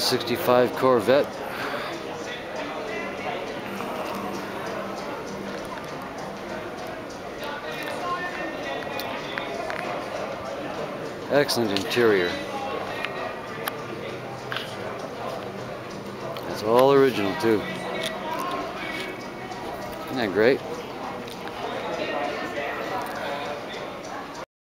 65 Corvette. Excellent interior. It's all original too. Isn't that great?